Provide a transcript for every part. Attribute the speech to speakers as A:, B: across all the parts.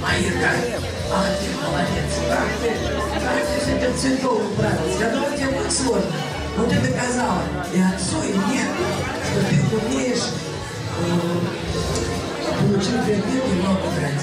A: Маирка, ах ты молодец, ах ты, ах ты с этим цветом управилась. Думаю, тебе будет сложно. Но ты доказала и отцу, и мне, что ты умеешь э, получить предмет и много брать.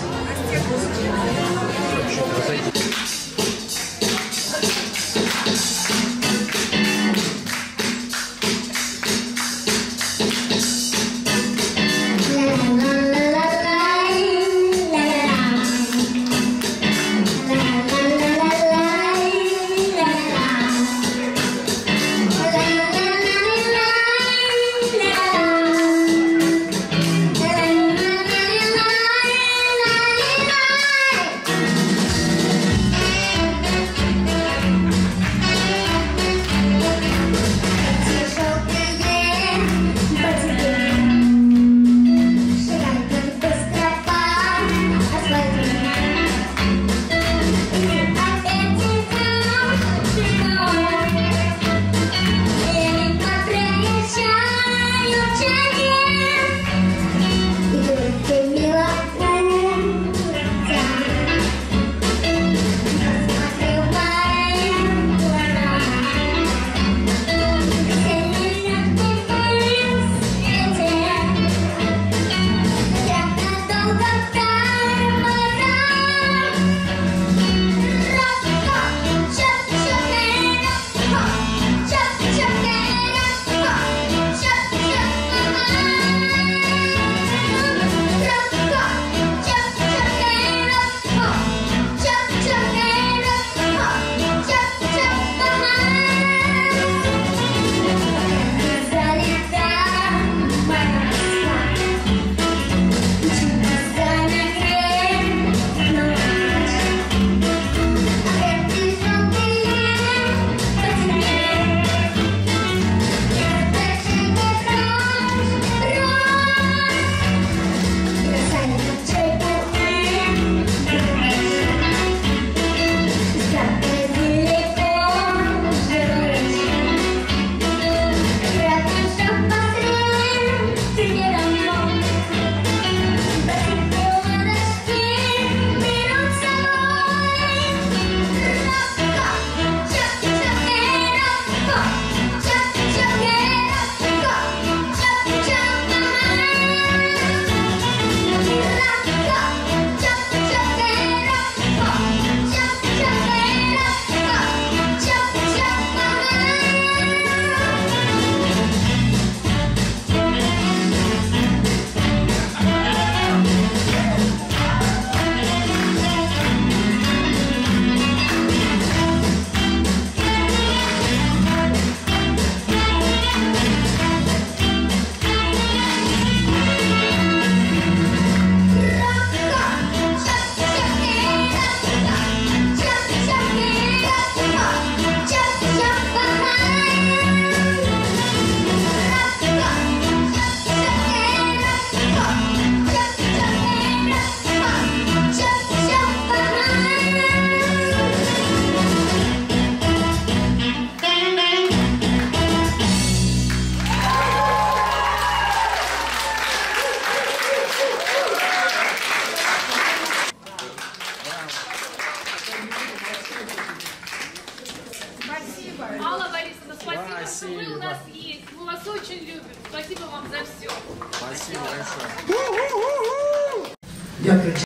B: У нас есть. Мы вас очень любим. Спасибо вам за все.
C: Спасибо большое.
A: Дякую.